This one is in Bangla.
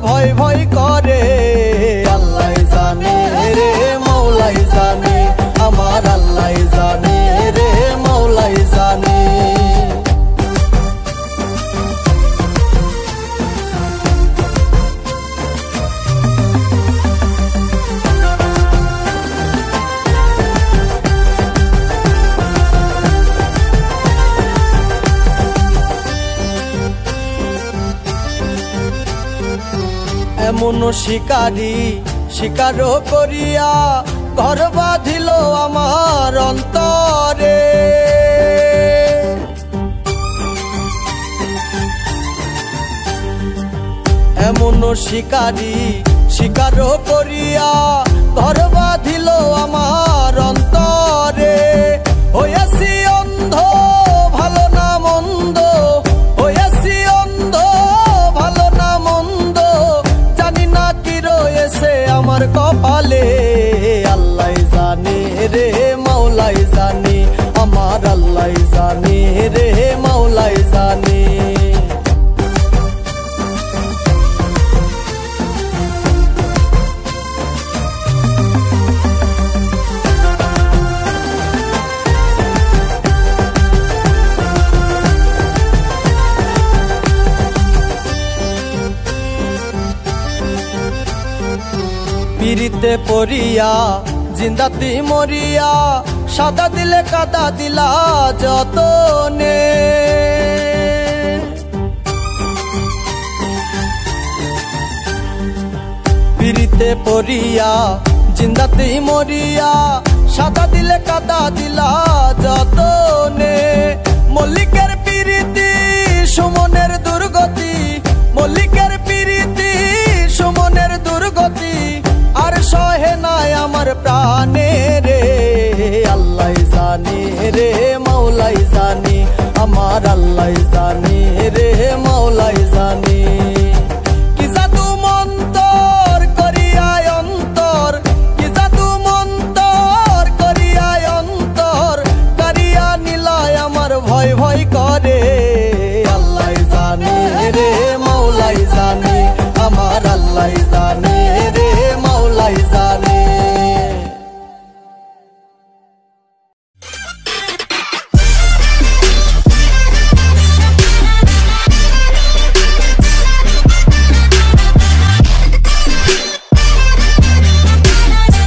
ভয় ভয় এমন শিকারি শিকারও করিয়া ঘর বাঁধিল আমার অন্তরে। এমন শিকারি শিকারও করিয়া ঘর কপালে আল্লাহ জানে রে মাওলাই জানে আমার আল্লাহ জানে রে মাওলাই জানে। পিরিতে পড়িয়া, জিন্দাতি মরিয়া, সাদা দিলে কাদা দিলা যতনে। পিরিতে পড়িয়া, জিন্দাতি মরিয়া, সাদা দিলে কাদা দিলা আমার প্রাণে রে, আল্লাহ জানি রে মৌলাই জানি, আমার আল্লাহ জানি রে মৌলাই জানি। কি জাদু অন্তর, কি জাদু মন্তর নিলায় আমার আল্লাহ জানি রে, মাওলাই জানি, আমার আল্লাহ জানি।